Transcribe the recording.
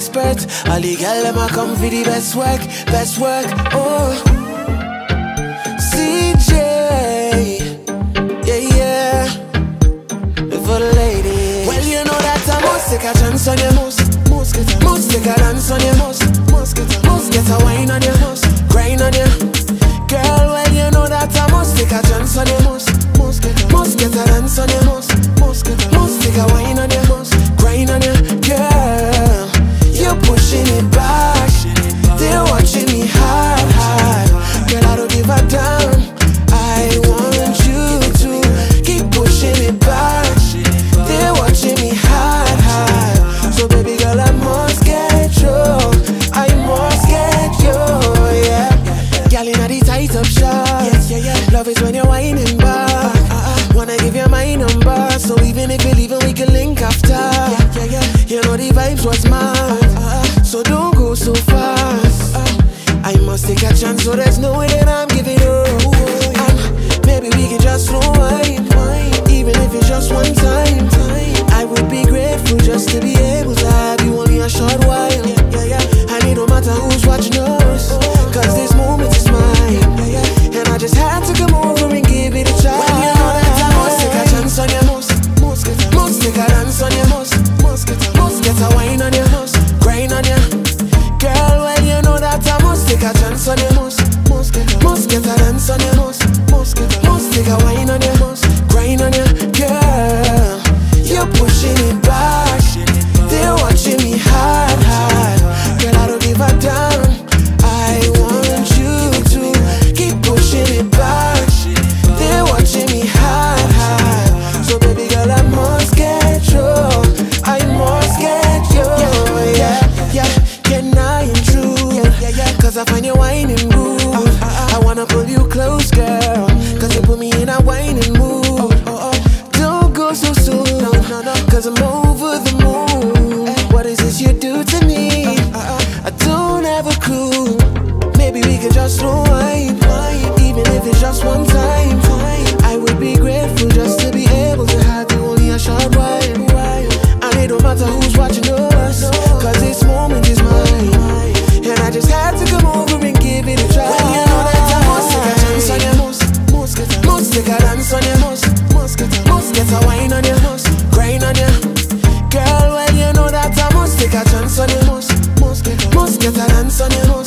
Xpert. All the girls them a come for the best work, best work. Oh, Cjae, yeah yeah, for the ladies. Well you know that I must take a chance on you, Must, must get a, must take a dance on you, Must, must get a, must get a wine on you, Must, grind on you. Girl, well you know that I must take a chance on you, Must, must get a, must get a dance on you, Must, must get a. you're wining back. Wanna give you my number, so even if you're leaving, we can link after. Yeah, yeah, yeah. You know the vibes was mad, so don't go so fast. I must take a chance, so there's no way that I'm giving up. Um, maybe we can just slow even if it's just one time. I would be grateful just to be able to have you only a short while. And it don't matter who's watching. Up. I find you get an answer now.